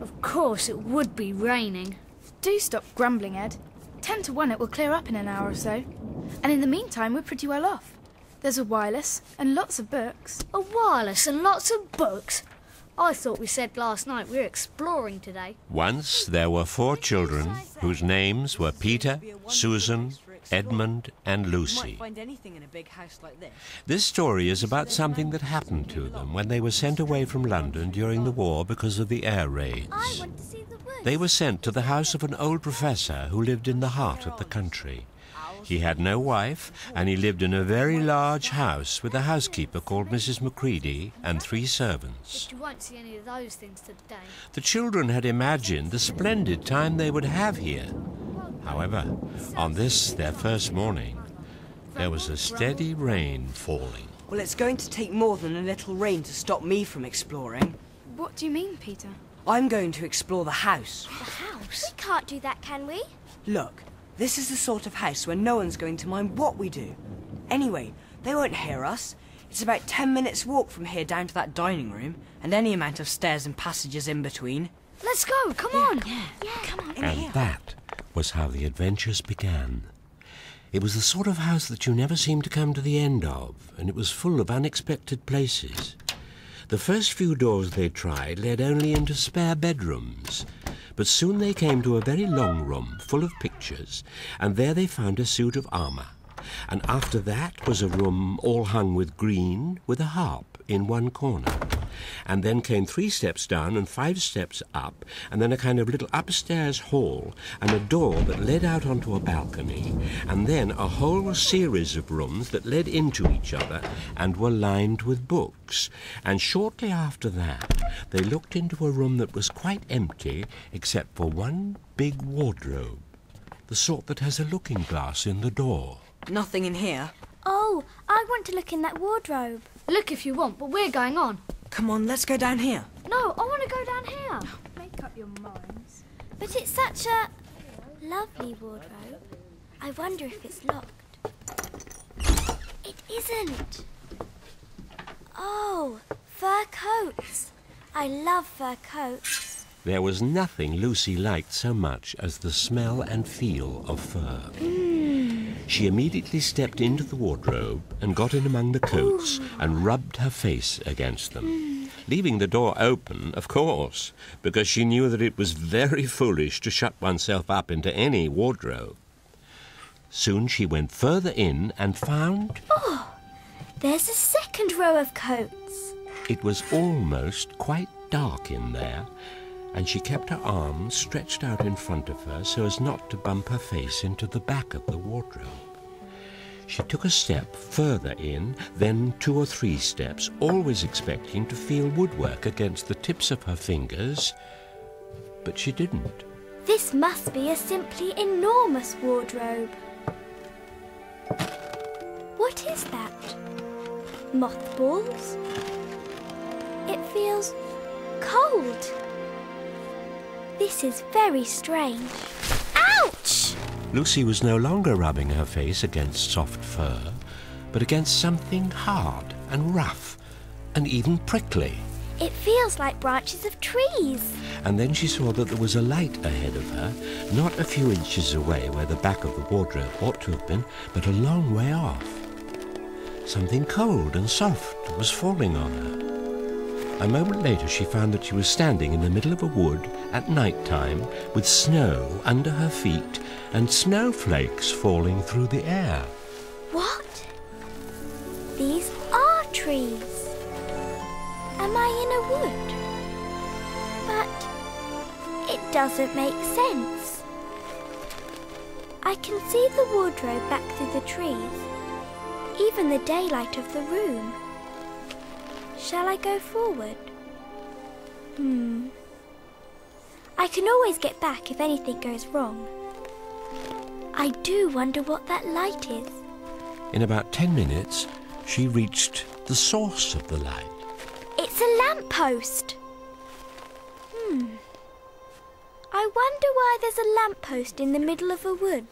Of course, it would be raining. Do stop grumbling, Ed. Ten to one it will clear up in an hour or so. And in the meantime, we're pretty well off. There's a wireless and lots of books. A wireless and lots of books. I thought we said last night we were exploring today. Once there were four children whose names were Peter, Susan, Edmund, and Lucy. This story is about something that happened to them when they were sent away from London during the war because of the air raids. I want to see the woods. They were sent to the house of an old professor who lived in the heart of the country. He had no wife, and he lived in a very large house with a housekeeper called Mrs. Macready and three servants. You won't see any of those things today. The children had imagined the splendid time they would have here. However, on this, their first morning, there was a steady rain falling. Well, it's going to take more than a little rain to stop me from exploring. What do you mean, Peter? I'm going to explore the house. The house? We can't do that, can we? Look, this is the sort of house where no one's going to mind what we do. Anyway, they won't hear us. It's about ten minutes' walk from here down to that dining room, and any amount of stairs and passages in between. Let's go, come on. Yeah, come on, in And here. that was how the adventures began. It was the sort of house that you never seemed to come to the end of, and it was full of unexpected places. The first few doors they tried led only into spare bedrooms, but soon they came to a very long room full of pictures, and there they found a suit of armour. And after that was a room all hung with green, with a harp in one corner. And then came three steps down and five steps up, and then a kind of little upstairs hall, and a door that led out onto a balcony, and then a whole series of rooms that led into each other and were lined with books. And shortly after that, they looked into a room that was quite empty except for one big wardrobe, the sort that has a looking glass in the door. Nothing in here. Oh, I want to look in that wardrobe. Look if you want, but we're going on. Come on, let's go down here. No, I want to go down here. Make up your minds. But it's such a lovely wardrobe. I wonder if it's locked. It isn't. Oh, fur coats. I love fur coats. There was nothing Lucy liked so much as the smell and feel of fur. Hmm. She immediately stepped into the wardrobe and got in among the coats and rubbed her face against them. Leaving the door open, of course, because she knew that it was very foolish to shut oneself up into any wardrobe. Soon she went further in and found Oh, There's a second row of coats. it was almost quite dark in there, and she kept her arms stretched out in front of her so as not to bump her face into the back of the wardrobe. She took a step further in, then two or three steps, always expecting to feel woodwork against the tips of her fingers, but she didn't. This must be a simply enormous wardrobe. What is that? Mothballs? It feels cold. This is very strange. Ouch! Lucy was no longer rubbing her face against soft fur, but against something hard and rough and even prickly. It feels like branches of trees. And then she saw that there was a light ahead of her, not a few inches away where the back of the wardrobe ought to have been, but a long way off. Something cold and soft was falling on her. A moment later, she found that she was standing in the middle of a wood at night time with snow under her feet and snowflakes falling through the air. What? These are trees. Am I in a wood? But it doesn't make sense. I can see the wardrobe back through the trees, even the daylight of the room. Shall I go forward? Hmm. I can always get back if anything goes wrong. I do wonder what that light is. In about ten minutes, she reached the source of the light. It's a lamppost. Hmm. I wonder why there's a lamppost in the middle of a wood.